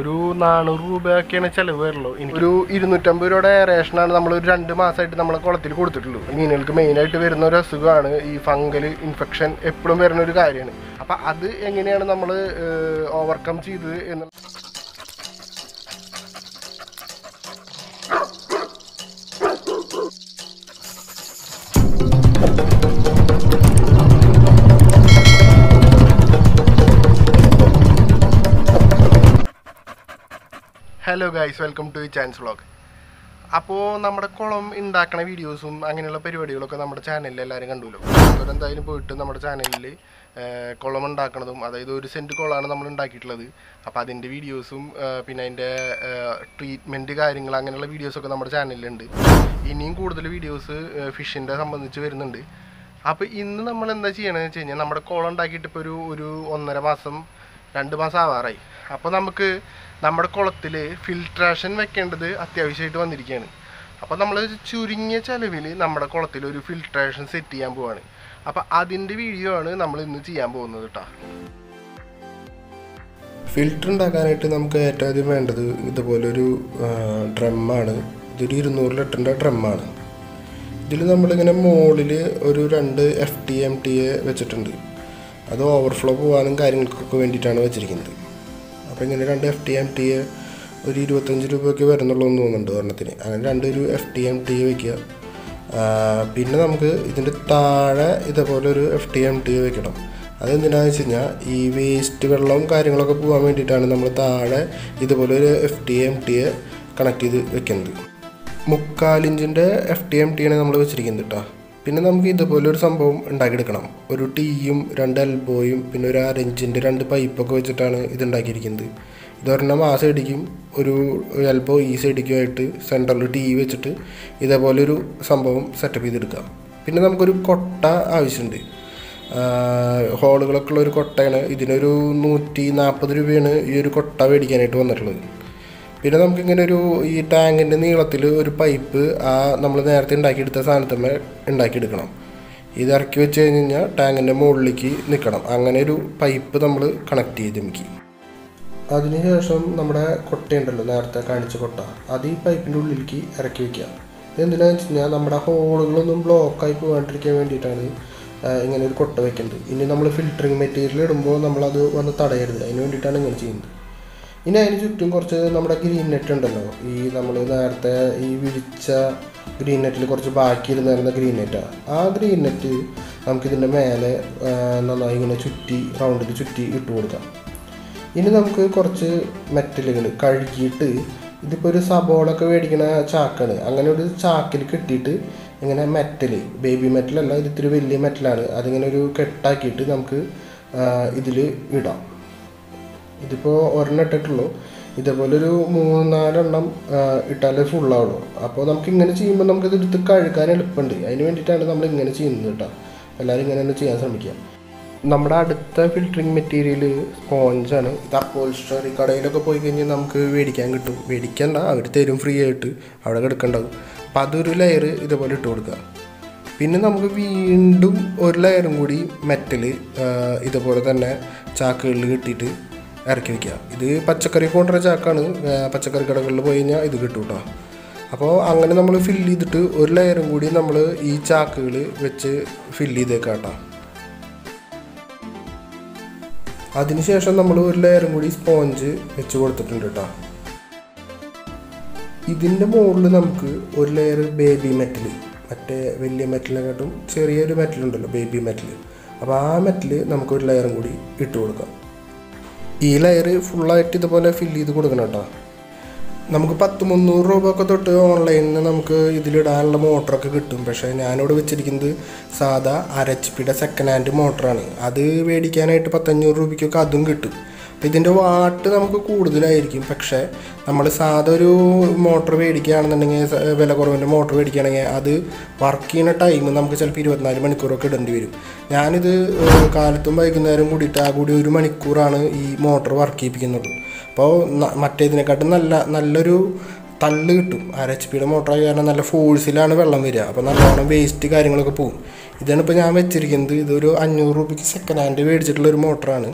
ഒരു നാനൂറ് രൂപയൊക്കെയാണ് ചെലവ് വരുള്ളൂ. ഒരു ഇരുന്നൂറ്റമ്പത് രൂപയുടെ റേഷനാണ് നമ്മൾ ഒരു രണ്ട് മാസമായിട്ട് നമ്മളെ കുളത്തിൽ കൊടുത്തിട്ടുള്ളൂ മീനുകൾക്ക് മെയിനായിട്ട് വരുന്ന ഒരു അസുഖമാണ് ഈ ഫംഗൽ ഇൻഫെക്ഷൻ എപ്പോഴും വരുന്ന ഒരു കാര്യമാണ്. അപ്പം അത് എങ്ങനെയാണ് നമ്മൾ ഓവർകം ചെയ്തത് എന്ന് hello guys welcome to Chan's vlog അപ്പോൾ നമ്മുടെ കുളം ഉണ്ടാക്കണ വീഡിയോസും അങ്ങനെയുള്ള പരിപാടികളൊക്കെ നമ്മുടെ ചാനലിൽ എല്ലാവരും കണ്ടുല്ലോ. എന്തായാലും പോയിട്ട് നമ്മുടെ ചാനലിൽ കുളം ഉണ്ടാക്കണതും അതായത് ഒരു സെന്റ് കുളമാണ് നമ്മൾ ഉണ്ടാക്കിയിട്ടുള്ളത്. അപ്പോൾ അതിന്റെ വീഡിയോസും പിന്നെ അതിന്റെ ട്രീറ്റ്മെന്റ് കാര്യങ്ങൾ അങ്ങനെയുള്ള വീഡിയോസൊക്കെ നമ്മുടെ ചാനലിലുണ്ട് ഇനിയും കൂടുതൽ വീഡിയോസ് ഫിഷിന്റെ സംബന്ധിച്ച് വരുന്നുണ്ട്. അപ്പോൾ ഇന്ന് നമ്മൾ എന്താ ചെയ്യണമെന്ന് വെച്ച് കഴിഞ്ഞാൽ നമ്മുടെ കുളം ഉണ്ടാക്കിയിട്ട് ഇപ്പോൾ ഒരു ഒരു ഒന്നര മാസം രണ്ട് മാസം ആവാറായി. അപ്പോൾ നമുക്ക് നമ്മുടെ കുളത്തിൽ ഫിൽട്രേഷൻ വെക്കേണ്ടത് അത്യാവശ്യമായിട്ട് വന്നിരിക്കുകയാണ് അപ്പോൾ നമ്മൾ ചുരുങ്ങിയ ചിലവിൽ നമ്മുടെ കുളത്തിൽ ഒരു ഫിൽട്രേഷൻ സെറ്റ് ചെയ്യാൻ പോവാണ്. അപ്പോൾ അതിന്റെ വീഡിയോ ആണ് നമ്മൾ ഇന്ന് ചെയ്യാൻ പോകുന്നത് കേട്ടോ ഫിൽറ്റർ ഉണ്ടാക്കാനായിട്ട് നമുക്ക് ഏറ്റവും ആദ്യം വേണ്ടത് ഇതുപോലൊരു ഡ്രമ്മാണ് ഇതൊരു ഇരുന്നൂറ് ലിറ്ററിന്റെ ഡ്രമ്മാണ് ഇതിൽ നമ്മളിങ്ങനെ മുകളിൽ ഒരു രണ്ട് F T M T A വെച്ചിട്ടുണ്ട്. അത് ഓവർഫ്ലോ പോകാനും കാര്യങ്ങൾക്കൊക്കെ വേണ്ടിയിട്ടാണ് വെച്ചിരിക്കുന്നത്. അപ്പോൾ ഇങ്ങനെ രണ്ട് എഫ് ടി എം ടി ഒരു ഇരുപത്തഞ്ച് രൂപയൊക്കെ വരുന്നുള്ളൂ എന്ന് തോന്നുന്നുണ്ട് ഒരെണ്ണത്തിന്. അങ്ങനെ രണ്ട് ഒരു എഫ് ടി എം ടി വയ്ക്കുക. പിന്നെ നമുക്ക് ഇതിന്റെ താഴെ ഇതേപോലെ ഒരു എഫ് ടി എം ടി വെക്കണം. അതെന്തിനാന്ന് വെച്ച് കഴിഞ്ഞാൽ ഈ വേസ്റ്റ് വെള്ളവും കാര്യങ്ങളൊക്കെ പോകാൻ വേണ്ടിയിട്ടാണ് നമ്മൾ താഴെ ഇതുപോലെ ഒരു F T M T A connect ചെയ്ത് വെക്കുന്നത്. മുക്കാലിഞ്ചിന്റെ എഫ് ടി എം ടി ആണ് നമ്മൾ വെച്ചിരിക്കുന്നത് കേട്ടോ പിന്നെ നമുക്ക് ഇതുപോലെ ഒരു സംഭവം ഉണ്ടാക്കിയെടുക്കണം. ഒരു ടീയും രണ്ട് എൽബോയും പിന്നെ ഒരു അരഞ്ചിന്റെ രണ്ട് പൈപ്പൊക്കെ വെച്ചിട്ടാണ് ഇത് ഉണ്ടാക്കിയിരിക്കുന്നത്. ഇതൊരെണ്ണം ആ സൈഡിക്കും ഒരു എൽബോ ഈ സൈഡിക്കുമായിട്ട് സെന്ററിൽ ടീ വെച്ചിട്ട് ഇതേപോലെ ഒരു സംഭവം സെറ്റപ്പ് ചെയ്തെടുക്കാം. പിന്നെ നമുക്കൊരു കൊട്ട ആവശ്യമുണ്ട്. ഹോളുകളൊക്കെ ഉള്ള ഒരു കൊട്ടയാണ്. ഇതിനൊരു നൂറ്റി നാൽപ്പത് രൂപയാണ് ഈ ഒരു കൊട്ട മേടിക്കാനായിട്ട് വന്നിട്ടുള്ളത്. പിന്നെ നമുക്കിങ്ങനെ ഒരു ഈ ടാങ്കിന്റെ നീളത്തിൽ ഒരു പൈപ്പ് ആ നമ്മൾ നേരത്തെ ഉണ്ടാക്കിയെടുത്ത സാധനത്തമ്മ ഉണ്ടാക്കിയെടുക്കണം. ഇത് ഇറക്കി വെച്ച് കഴിഞ്ഞ് കഴിഞ്ഞാൽ ടാങ്കിന്റെ മുകളിലേക്ക് നിൽക്കണം. അങ്ങനെ ഒരു പൈപ്പ് നമ്മൾ കണക്ട് ചെയ്ത് നമുക്ക്. അതിനുശേഷം നമ്മുടെ കൊട്ടയുണ്ടല്ലോ നേരത്തെ കാണിച്ച കൊട്ട. അത് ഈ പൈപ്പിന്റെ ഉള്ളിലേക്ക് ഇറക്കി വെക്കുക. ഇതെന്തിനാണെന്ന് വെച്ച് കഴിഞ്ഞാൽ നമ്മുടെ ഹോളുകളൊന്നും ബ്ലോക്കായി പോകാണ്ടിരിക്കാൻ വേണ്ടിയിട്ടാണ് ഇങ്ങനെ ഒരു കൊട്ട വെക്കുന്നത്. ഇനി നമ്മൾ ഫിൽറ്ററിങ് മെറ്റീരിയൽ ഇടുമ്പോൾ നമ്മളത് വന്ന് തടയരുത്. അതിന് വേണ്ടിയിട്ടാണ് ഇങ്ങനെ ചെയ്യുന്നത്. ഇനി അതിന് ചുറ്റും കുറച്ച് നമ്മുടെ ഗ്രീൻ നെറ്റ് ഉണ്ടല്ലോ. ഈ നമ്മൾ നേരത്തെ ഈ വിരിച്ച ഗ്രീൻ നെറ്റിൽ കുറച്ച് ബാക്കി ഇരുന്നിരുന്ന ഗ്രീൻ നെറ്റാണ് ആ. ഗ്രീൻ നെറ്റ് നമുക്കിതിന്റെ മേലെ നന്നായി ഇങ്ങനെ ചുറ്റി റൗണ്ടിൽ ചുറ്റി ഇട്ട് കൊടുക്കാം. ഇനി നമുക്ക് കുറച്ച് മെറ്റലുകൾ കഴുകിയിട്ട് ഇതിപ്പോൾ ഒരു സബോളൊക്കെ മേടിക്കണ ചാക്കാണ്. അങ്ങനെ ഒരു ചാക്കിൽ കെട്ടിയിട്ട് ഇങ്ങനെ മെറ്റൽ ബേബി മെറ്റലല്ല ഇത് ഇത്തിരി വലിയ മെറ്റലാണ് അതിങ്ങനെ ഒരു കെട്ടാക്കിയിട്ട് നമുക്ക് ഇതിൽ ഇടാം. ഇതിപ്പോൾ ഒരെണ്ണം ഇട്ടിട്ടുള്ളൂ. ഇതേപോലെ ഒരു മൂന്ന് നാലെണ്ണം ഇട്ടാലേ ഫുള്ളാവുള്ളൂ അപ്പോൾ നമുക്ക് ഇങ്ങനെ ചെയ്യുമ്പോൾ നമുക്കിത് എടുത്ത് കഴുകാൻ എളുപ്പമുണ്ട് അതിന് വേണ്ടിയിട്ടാണ് നമ്മൾ ഇങ്ങനെ ചെയ്യുന്നത് കേട്ടോ. എല്ലാവരും ഇങ്ങനെ തന്നെ ചെയ്യാൻ ശ്രമിക്കുക. നമ്മുടെ അടുത്ത ഫിൽറ്ററിങ് മെറ്റീരിയൽ സ്പോഞ്ചാണ് ഇത് അപ്പോൾസ്റ്ററി കടയിലൊക്കെ പോയി കഴിഞ്ഞാൽ നമുക്ക് മേടിക്കാൻ കിട്ടും. മേടിക്കണ്ട അവർ തരും ഫ്രീ ആയിട്ട്. അവിടെ കിടക്കണ്ടാവും. അപ്പം അതൊരു ലെയർ ഇതേപോലെ ഇട്ട് കൊടുക്കുക. പിന്നെ നമുക്ക് വീണ്ടും ഒരു ലെയറും കൂടി മെറ്റൽ ഇതുപോലെ തന്നെ ചാക്കുകളിൽ കിട്ടിയിട്ട് ഇറക്കി വയ്ക്കുക ഇത് പച്ചക്കറി കൊണ്ടുവരുന്ന ചാക്കാണ്. പച്ചക്കറി കടകളിൽ പോയി കഴിഞ്ഞാൽ ഇത് കിട്ടും കേട്ടോ. അപ്പോൾ അങ്ങനെ നമ്മൾ ഫില്ല് ചെയ്തിട്ട് ഒരു ലെയറും കൂടി നമ്മൾ ഈ ചാക്കുകൾ വെച്ച് ഫില്ല് ചെയ്തേക്കാം കേട്ടോ. അതിനുശേഷം നമ്മൾ ഒരു ലെയറും കൂടി സ്പോഞ്ച് വെച്ച് കൊടുത്തിട്ടുണ്ട് കേട്ടോ. ഇതിന്റെ മുകളിൽ നമുക്ക് ഒരു ലെയർ ബേബി മെറ്റൽ മറ്റേ വലിയ മെറ്റലിനെക്കാട്ടും ചെറിയൊരു മെറ്റലുണ്ടല്ലോ ബേബി മെറ്റൽ അപ്പോൾ ആ മെറ്റൽ നമുക്ക് ഒരു ലെയറും കൂടി ഇട്ട് കൊടുക്കാം. ഈ ലെയർ ഫുള്ളായിട്ട് ഇതുപോലെ ഫില്ല് ചെയ്ത് കൊടുക്കണം കേട്ടോ നമുക്ക് പത്ത് മുന്നൂറ് രൂപ ഒക്കെ തൊട്ട് ഓൺലൈനിൽ നമുക്ക് ഇതിലിടാനുള്ള മോട്ടറൊക്കെ കിട്ടും. പക്ഷേ ഞാനിവിടെ വെച്ചിരിക്കുന്നത് സാധാ അര എച്ച് പിയുടെ സെക്കൻഡ് ഹാൻഡ് മോട്ടറാണ് അത് മേടിക്കാനായിട്ട് പത്തഞ്ഞൂറ് രൂപയ്ക്കൊക്കെ അതും കിട്ടും. അപ്പോൾ ഇതിന്റെ വാട്ട് നമുക്ക് കൂടുതലായിരിക്കും. പക്ഷേ നമ്മൾ സാധാ ഒരു മോട്ടോർ മേടിക്കുകയാണെന്നുണ്ടെങ്കിൽ വില കുറവിന്റെ മോട്ടോർ മേടിക്കുകയാണെങ്കിൽ അത് വർക്ക് ചെയ്യുന്ന ടൈം നമുക്ക് ചിലപ്പോൾ ഇരുപത്തിനാല് മണിക്കൂറൊക്കെ ഇടേണ്ടി വരും. ഞാനിത് കാലത്തും വൈകുന്നേരം കൂടിയിട്ട് ആ കൂടി ഒരു മണിക്കൂറാണ് ഈ മോട്ടോർ വർക്ക് ചെയ്യിപ്പിക്കുന്നത്. അപ്പോൾ മറ്റേതിനെക്കാട്ടും നല്ല നല്ലൊരു തള്ള് കിട്ടും. ആർ എച്ച് പിയുടെ മോട്ടർ കാരണം നല്ല ഫോഴ്സിലാണ് വെള്ളം വരിക. അപ്പോൾ നല്ലോണം വേസ്റ്റ് കാര്യങ്ങളൊക്കെ പോകും ഇതാണ് ഇപ്പോൾ ഞാൻ വെച്ചിരിക്കുന്നത്. ഇതൊരു അഞ്ഞൂറ് രൂപയ്ക്ക് സെക്കൻഡ് ഹാൻഡ് മേടിച്ചിട്ടുള്ള ഒരു മോട്ടറാണ്.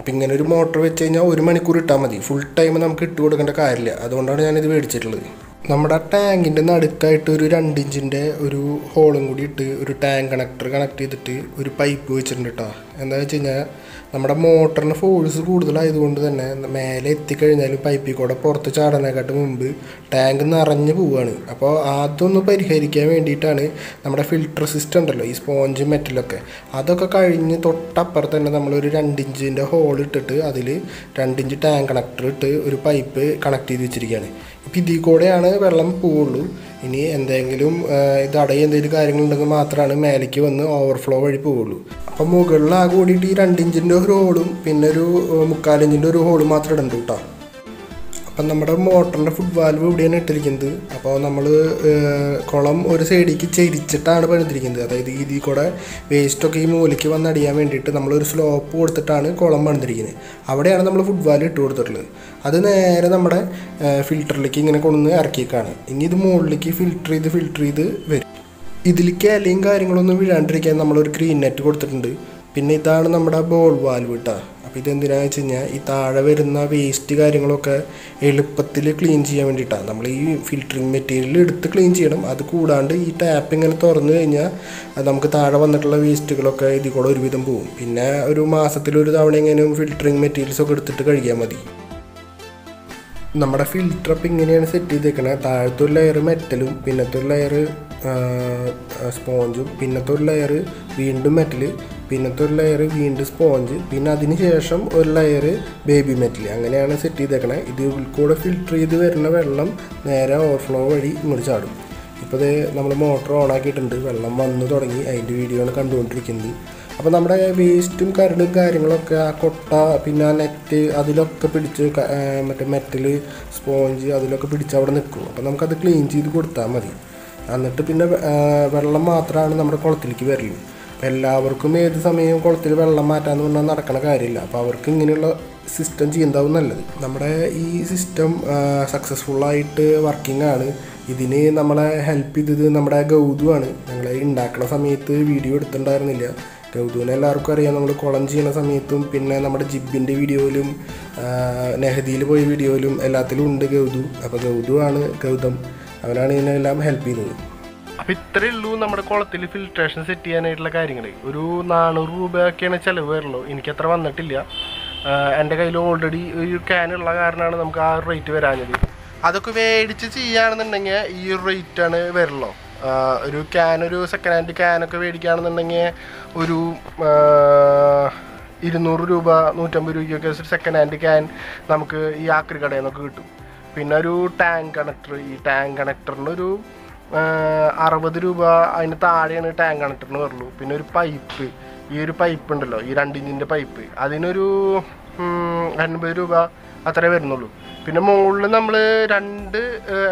അപ്പോൾ ഇങ്ങനെ ഒരു മോട്ടർ വെച്ച് കഴിഞ്ഞാൽ ഒരു മണിക്കൂർ ഇട്ടാൽ മതി. ഫുൾ ടൈം നമുക്ക് ഇട്ട് കൊടുക്കേണ്ട കാര്യമില്ല. അതുകൊണ്ടാണ് ഞാനിത് മേടിച്ചിട്ടുള്ളത്. നമ്മുടെ ആ ടാങ്കിന്റെ നടുക്കായിട്ട് ഒരു രണ്ട് ഇഞ്ചിന്റെ ഒരു ഹോളും കൂടി ഇട്ട് ഒരു ടാങ്ക് കണക്ടർ കണക്ട് ചെയ്തിട്ട് ഒരു പൈപ്പ് വെച്ചിട്ടുണ്ട് കേട്ടോ എന്താ വെച്ച് കഴിഞ്ഞാൽ നമ്മുടെ മോട്ടറിന് ഫോഴ്സ് കൂടുതലായതുകൊണ്ട് തന്നെ മേലെ എത്തിക്കഴിഞ്ഞാലും പൈപ്പിൽ കൂടെ പുറത്ത് ചാടാനേക്കാട്ട് മുമ്പ് ടാങ്ക് നിറഞ്ഞു പോവുകയാണ് അപ്പോൾ അതൊന്ന് പരിഹരിക്കാൻ വേണ്ടിയിട്ടാണ് നമ്മുടെ ഫിൽട്ടർ സിസ്റ്റം ഉണ്ടല്ലോ ഈ സ്പോഞ്ച് മെറ്റലൊക്കെ അതൊക്കെ കഴിഞ്ഞ് തൊട്ടപ്പുറത്ത് തന്നെ നമ്മളൊരു രണ്ടിഞ്ചിന്റെ ഹോൾ ഇട്ടിട്ട് അതിൽ രണ്ടിഞ്ച് ടാങ്ക് കണക്ടർ ഇട്ട് ഒരു പൈപ്പ് കണക്ട് ചെയ്ത് വെച്ചിരിക്കുകയാണ്. ഇപ്പം ഇതിൽ കൂടെയാണ് വെള്ളം പോവുള്ളൂ. ഇനി എന്തെങ്കിലും ഇത് അടയ എന്തെങ്കിലും കാര്യങ്ങളുണ്ടെങ്കിൽ മാത്രമാണ് മേലേക്ക് വന്ന് ഓവർഫ്ലോ വഴി പോവുള്ളൂ. അപ്പം മുകളിലാകെ കൂടിയിട്ട് ഈ രണ്ടിഞ്ചിന്റെ ഒരു ഹോളും പിന്നെ ഒരു മുക്കാലിഞ്ചിന്റെ ഒരു ഹോളും മാത്രം ഇടുന്നുണ്ട് കേട്ടോ അപ്പം നമ്മുടെ മോട്ടറിന്റെ ഫുഡ് വാൽവ് ഇവിടെയാണ് ഇട്ടിരിക്കുന്നത്. അപ്പോൾ നമ്മൾ കുളം ഒരു സൈഡിലേക്ക് ചെരിച്ചിട്ടാണ് പണിതിരിക്കുന്നത്. അതായത് ഇതിൽ കൂടെ വേസ്റ്റൊക്കെ ഈ മൂലയ്ക്ക് വന്നടിയാൻ വേണ്ടിയിട്ട് നമ്മളൊരു സ്ലോപ്പ് കൊടുത്തിട്ടാണ് കുളം പണിതിരിക്കുന്നത്. അവിടെയാണ് നമ്മൾ ഫുഡ് വാൽവ് ഇട്ട് കൊടുത്തിട്ടുള്ളത്. അത് നേരെ നമ്മുടെ ഫിൽറ്ററിലേക്ക് ഇങ്ങനെ കൊണ്ടുവന്ന് ഇറക്കിയേക്കാണ്. ഇനി ഇത് മുകളിലേക്ക് ഫിൽറ്റർ ചെയ്ത് ഫിൽറ്റർ ചെയ്ത് വരും. ഇതിലേക്ക് ഇലയും കാര്യങ്ങളൊന്നും വീഴാണ്ടിരിക്കാൻ നമ്മളൊരു ഗ്രീൻ നെറ്റ് കൊടുത്തിട്ടുണ്ട്. പിന്നെ ഇതാണ് നമ്മുടെ ബോൾ വാൽവ് കേട്ടോ അപ്പോൾ ഇതെന്തിനാണെന്ന് വെച്ച് കഴിഞ്ഞാൽ ഈ താഴെ വരുന്ന വേസ്റ്റ് കാര്യങ്ങളൊക്കെ എളുപ്പത്തിൽ ക്ലീൻ ചെയ്യാൻ വേണ്ടിയിട്ടാണ് നമ്മൾ ഈ ഫിൽറ്ററിങ് മെറ്റീരിയൽ എടുത്ത് ക്ലീൻ ചെയ്യണം. അത് കൂടാണ്ട് ഈ ടാപ്പ് ഇങ്ങനെ തുറന്നു കഴിഞ്ഞാൽ നമുക്ക് താഴെ വന്നിട്ടുള്ള വേസ്റ്റുകളൊക്കെ ഇതിൽ കൂടെ ഒരുവിധം പോകും പിന്നെ ഒരു മാസത്തിലൊരു തവണ എങ്ങനെയും ഫിൽറ്ററിങ് മെറ്റീരിയൽസൊക്കെ എടുത്തിട്ട് കഴിയാൽ മതി. നമ്മുടെ ഫിൽറ്റർ അപ്പം ഇങ്ങനെയാണ് സെറ്റ് ചെയ്തേക്കുന്നത് താഴത്തെ ഒരു ലെയർ മെറ്റലും പിന്നത്തെ ഒരു ലെയർ സ്പോഞ്ചും പിന്നത്തെ ഒരു ലെയർ വീണ്ടും മെറ്റൽ പിന്നത്തെ ഒരു ലെയർ വീണ്ടും സ്പോഞ്ച് പിന്നെ അതിന് ശേഷം ഒരു ലെയർ ബേബി മെറ്റൽ അങ്ങനെയാണ് സെറ്റ് ചെയ്തേക്കണത് ഇത് കൂടെ ഫിൽറ്റർ ചെയ്ത് വരുന്ന വെള്ളം നേരെ ഓവർഫ്ലോ വഴി ഇങ്ങോട്ട് ചാടും. ഇപ്പോൾ ഇത് നമ്മൾ മോട്ടോർ ഓൺ ആക്കിയിട്ടുണ്ട്. വെള്ളം വന്നു തുടങ്ങി. അതിന്റെ വീഡിയോ ആണ് കണ്ടുകൊണ്ടിരിക്കുന്നത്. അപ്പോൾ നമ്മുടെ വേസ്റ്റും കരടും കാര്യങ്ങളൊക്കെ ആ കൊട്ട പിന്നെ ആ നെറ്റ് അതിലൊക്കെ പിടിച്ച് മറ്റേ മെറ്റൽ സ്പോഞ്ച് അതിലൊക്കെ പിടിച്ച് അവിടെ നിൽക്കും. അപ്പോൾ നമുക്കത് ക്ലീൻ ചെയ്ത് കൊടുത്താൽ മതി. എന്നിട്ട് പിന്നെ വെള്ളം മാത്രമാണ് നമ്മുടെ കുളത്തിലേക്ക് വരൽ. അപ്പോൾ എല്ലാവർക്കും ഏത് സമയവും കുളത്തിൽ വെള്ളം മാറ്റാന്ന് പറഞ്ഞാൽ നടക്കണ കാര്യമില്ല. അപ്പോൾ അവർക്ക് ഇങ്ങനെയുള്ള സിസ്റ്റം ചെയ്യുന്നതാവും നല്ലത്. നമ്മുടെ ഈ സിസ്റ്റം സക്സസ്ഫുള്ളായിട്ട് വർക്കിംഗ് ആണ്. ഇതിന് നമ്മളെ ഹെൽപ്പ് ചെയ്തത് നമ്മുടെ ഗൗതുവാണ് ഞങ്ങൾ ഉണ്ടാക്കുന്ന സമയത്ത് വീഡിയോ എടുത്തിട്ടുണ്ടായിരുന്നില്ല. ഗൗതുവിനെ എല്ലാവർക്കും അറിയാം. നമ്മൾ കുളം ചെയ്യുന്ന സമയത്തും പിന്നെ നമ്മുടെ ജിബിന്റെ വീഡിയോയിലും നെഹദിയിൽ പോയ വീഡിയോയിലും എല്ലാത്തിലും ഉണ്ട് ഗൗതു. അപ്പോൾ ഗൗതു ആണ് ഗൗതം. അവനാണ് ഇതിനെല്ലാം ഹെൽപ്പ് ചെയ്തത്. അപ്പോൾ ഇത്രയേ ഉള്ളൂ നമ്മുടെ കുളത്തിൽ ഫിൽട്രേഷൻ സെറ്റ് ചെയ്യാനായിട്ടുള്ള കാര്യങ്ങൾ ഒരു നാനൂറ് രൂപയൊക്കെയാണ് ചിലവ് വരുള്ളൂ. എനിക്കത്ര വന്നിട്ടില്ല. എന്റെ കയ്യിൽ ഓൾറെഡി ഒരു ഉള്ള കാരണമാണ് നമുക്ക് ആ റേറ്റ് വരാഞ്ഞത്. അതൊക്കെ മേടിച്ച് ചെയ്യുകയാണെന്നുണ്ടെങ്കിൽ ഈ ഒരു റേറ്റാണ് വരുള്ളൂ. ഒരു ക്യാൻ ഒരു സെക്കൻഡ് ഹാൻഡ് ക്യാനൊക്കെ മേടിക്കുകയാണെന്നുണ്ടെങ്കിൽ ഒരു ഇരുന്നൂറ് രൂപ നൂറ്റമ്പത് രൂപയ്ക്കൊക്കെ സെക്കൻഡ് ഹാൻഡ് ക്യാൻ നമുക്ക് ഈ ആക്രി കടയിൽ നിന്നൊക്കെ കിട്ടും. പിന്നെ ഒരു ടാങ്ക് കണക്ടർ ഈ ടാങ്ക് കണക്ടറിന് ഒരു ആഹ് അറുപത് രൂപ അതിന് താഴെയാണ് ടാങ്ക് കണക്ടറിന് വരുള്ളൂ. പിന്നെ ഒരു പൈപ്പ് ഈ ഒരു പൈപ്പ് ഉണ്ടല്ലോ ഈ രണ്ടിഞ്ചിന്റെ പൈപ്പ് അതിനൊരു അൻപത് രൂപ അത്രേ വരുന്നുള്ളൂ. പിന്നെ മുകളിൽ നമ്മൾ രണ്ട്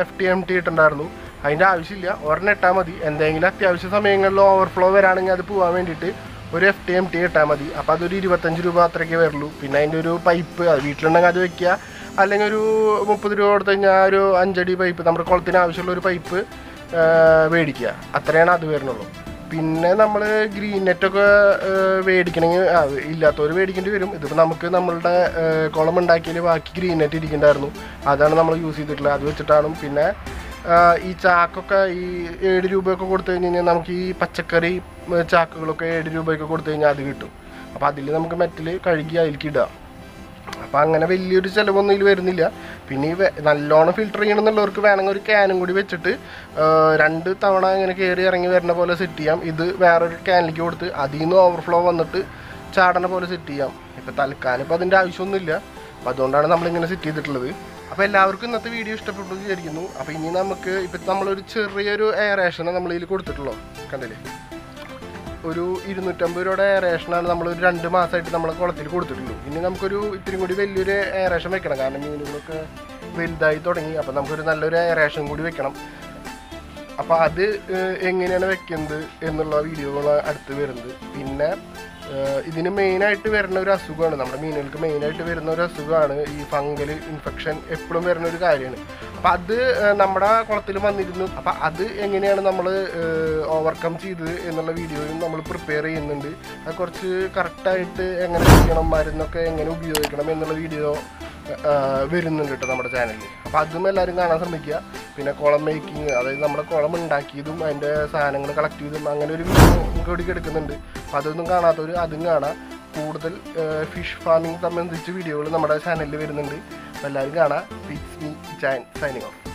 എഫ് ടി എം ടി ഇട്ടുണ്ടായിരുന്നു അതിന്റെ ആവശ്യമില്ല. ഒരെണ്ണം ഇട്ടാൽ മതി. എന്തെങ്കിലും അത്യാവശ്യ സമയങ്ങളിൽ ഓവർഫ്ലോ വരാണെങ്കിൽ അത് പോകാൻ വേണ്ടിയിട്ട് ഒരു എഫ് ടി എം ടി ഇട്ടാൽ മതി. അപ്പോൾ അതൊരു ഇരുപത്തഞ്ച് രൂപ അത്രയ്ക്ക് വരുള്ളൂ. പിന്നെ അതിന്റെ ഒരു പൈപ്പ് അത് വീട്ടിലുണ്ടെങ്കിൽ അത് വെക്കുക. അല്ലെങ്കിൽ ഒരു മുപ്പത് രൂപ കൊടുത്തു കഴിഞ്ഞാൽ ഒരു അഞ്ചടി പൈപ്പ് നമ്മുടെ കുളത്തിന് ആവശ്യമുള്ള ഒരു പൈപ്പ് മേടിക്കുക. അത്രയാണ് അത് വരുന്നുള്ളൂ. പിന്നെ നമ്മൾ ഗ്രീൻ നെറ്റൊക്കെ മേടിക്കണമെങ്കിൽ ഇല്ലാത്തവർ മേടിക്കേണ്ടി വരും. ഇതിപ്പോൾ നമുക്ക് നമ്മളുടെ കുളം ഉണ്ടാക്കിയതിൽ ബാക്കി ഗ്രീൻ നെറ്റ് ഇരിക്കേണ്ടായിരുന്നു. അതാണ് നമ്മൾ യൂസ് ചെയ്തിട്ടുള്ളത്. അത് വെച്ചിട്ടാണ് പിന്നെ ഈ ചാക്കൊക്കെ ഈ ഏഴ് രൂപയൊക്കെ കൊടുത്തു കഴിഞ്ഞ് കഴിഞ്ഞാൽ നമുക്ക് ഈ പച്ചക്കറി ചാക്കുകളൊക്കെ ഏഴ് രൂപയൊക്കെ കൊടുത്തു കഴിഞ്ഞാൽ അത് കിട്ടും. അപ്പോൾ അതിൽ നമുക്ക് മെറ്റൽ കഴുകി അതിലേക്ക് ഇടാം അപ്പോൾ അങ്ങനെ വലിയൊരു ചിലവൊന്നും ഇതിൽ വരുന്നില്ല. പിന്നെ ഈ നല്ലോണം ഫിൽറ്റർ ചെയ്യണമെന്നുള്ളവർക്ക് വേണമെങ്കിൽ ഒരു ക്യാനും കൂടി വെച്ചിട്ട് രണ്ട് തവണ ഇങ്ങനെ കയറി ഇറങ്ങി വരുന്ന പോലെ സെറ്റ് ചെയ്യാം. ഇത് വേറൊരു ക്യാനിലേക്ക് കൊടുത്ത് അതിൽ നിന്ന് ഓവർഫ്ലോ വന്നിട്ട് ചാടണ പോലെ സെറ്റ് ചെയ്യാം. ഇപ്പോൾ തൽക്കാലം ഇപ്പോൾ അതിന്റെ ആവശ്യമൊന്നുമില്ല. അപ്പോൾ അതുകൊണ്ടാണ് നമ്മളിങ്ങനെ സെറ്റ് ചെയ്തിട്ടുള്ളത്. അപ്പോൾ എല്ലാവർക്കും ഇന്നത്തെ വീഡിയോ ഇഷ്ടപ്പെട്ടു വിചാരിക്കുന്നു. അപ്പോൾ ഇനി നമുക്ക് ഇപ്പം നമ്മളൊരു ചെറിയൊരു എയറേഷനെ നമ്മളിതിൽ കൊടുത്തിട്ടുള്ളൂ കണ്ടില്ലേ? ഒരു ഇരുന്നൂറ്റമ്പത് രൂപയുടെ ആണ് നമ്മൾ ഒരു രണ്ട് മാസമായിട്ട് നമ്മളെ കുളത്തിൽ കൊടുത്തിട്ടുള്ളൂ ഇനി നമുക്കൊരു ഇത്തിരി കൂടി വലിയൊരു എയറേഷൻ വെക്കണം. കാരണം മീനുകളൊക്കെ വലുതായി തുടങ്ങി. അപ്പോൾ നമുക്കൊരു നല്ലൊരു എയറേഷൻ കൂടി വെക്കണം. അപ്പോൾ അത് എങ്ങനെയാണ് വെക്കുന്നത് എന്നുള്ള വീഡിയോകൾ അടുത്ത് വരുന്നത്. പിന്നെ ഇതിന് മെയിനായിട്ട് വരുന്ന ഒരു അസുഖമാണ്. നമ്മുടെ മീനുകൾക്ക് മെയിനായിട്ട് വരുന്ന ഒരു അസുഖമാണ് ഈ ഫംഗൽ ഇൻഫെക്ഷൻ എപ്പോഴും വരുന്ന ഒരു കാര്യമാണ്. അപ്പം അത് നമ്മുടെ കുളത്തിൽ വന്നിരുന്നു. അപ്പം അത് എങ്ങനെയാണ് നമ്മൾ ഓവർകം ചെയ്തത് എന്നുള്ള വീഡിയോയും നമ്മൾ പ്രിപ്പയർ ചെയ്യുന്നുണ്ട്. അത് കുറച്ച് കറക്റ്റായിട്ട് എങ്ങനെ ചെയ്യണം മരുന്നൊക്കെ എങ്ങനെ ഉപയോഗിക്കണം എന്നുള്ള വീഡിയോ വരുന്നുണ്ട് കേട്ടോ നമ്മുടെ ചാനലിൽ അപ്പോൾ അതും എല്ലാവരും കാണാൻ ശ്രമിക്കുക പിന്നെ കുളം മേക്കിങ് അതായത് നമ്മുടെ കുളം ഉണ്ടാക്കിയതും അതിന്റെ സാധനങ്ങൾ കളക്ട് ചെയ്തും അങ്ങനെ ഒരു വീഡിയോ കൂടി എടുക്കുന്നുണ്ട്. അപ്പോൾ അതൊന്നും കാണാത്തവർ അതും കാണാം. കൂടുതൽ ഫിഷ് ഫാമിംഗ് സംബന്ധിച്ച് വീഡിയോകൾ നമ്മുടെ ചാനലിൽ വരുന്നുണ്ട്. അപ്പോൾ എല്ലാവരും കാണാം. Fix me Chan signing off